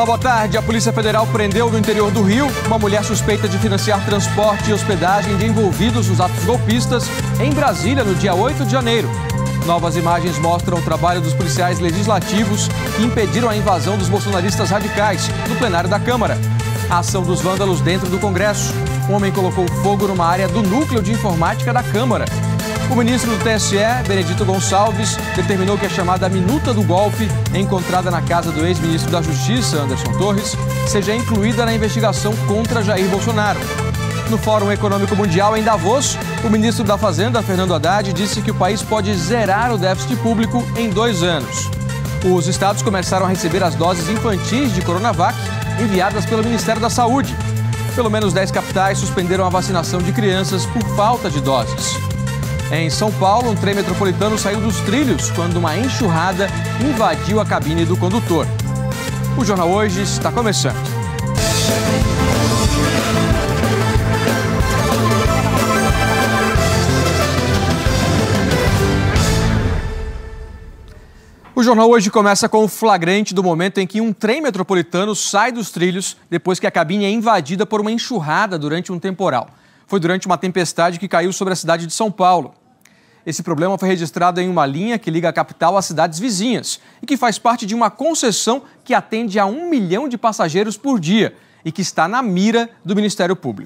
Olá, boa tarde. A Polícia Federal prendeu no interior do Rio uma mulher suspeita de financiar transporte e hospedagem de envolvidos nos atos golpistas em Brasília no dia 8 de janeiro. Novas imagens mostram o trabalho dos policiais legislativos que impediram a invasão dos bolsonaristas radicais no plenário da Câmara. A ação dos vândalos dentro do Congresso. Um homem colocou fogo numa área do núcleo de informática da Câmara. O ministro do TSE, Benedito Gonçalves, determinou que a chamada minuta do golpe, encontrada na casa do ex-ministro da Justiça, Anderson Torres, seja incluída na investigação contra Jair Bolsonaro. No Fórum Econômico Mundial em Davos, o ministro da Fazenda, Fernando Haddad, disse que o país pode zerar o déficit público em dois anos. Os estados começaram a receber as doses infantis de Coronavac enviadas pelo Ministério da Saúde. Pelo menos 10 capitais suspenderam a vacinação de crianças por falta de doses. Em São Paulo, um trem metropolitano saiu dos trilhos quando uma enxurrada invadiu a cabine do condutor. O Jornal Hoje está começando. O jornal hoje começa com o flagrante do momento em que um trem metropolitano sai dos trilhos depois que a cabine é invadida por uma enxurrada durante um temporal. Foi durante uma tempestade que caiu sobre a cidade de São Paulo. Esse problema foi registrado em uma linha que liga a capital às cidades vizinhas e que faz parte de uma concessão que atende a um milhão de passageiros por dia e que está na mira do Ministério Público.